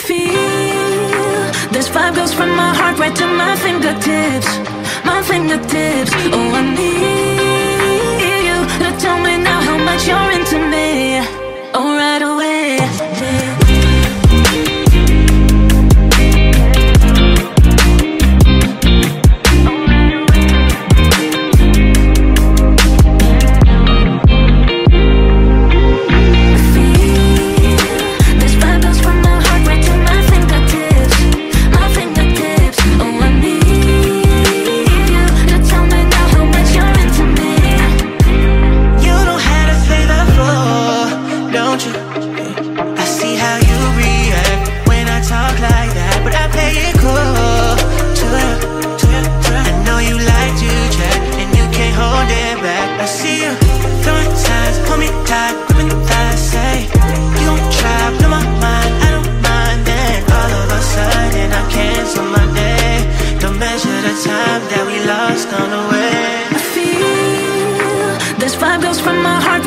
feel. This vibe goes from my heart right to my fingertips. My fingertips, oh I need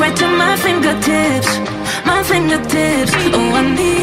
right to my fingertips, my fingertips. Oh, I need.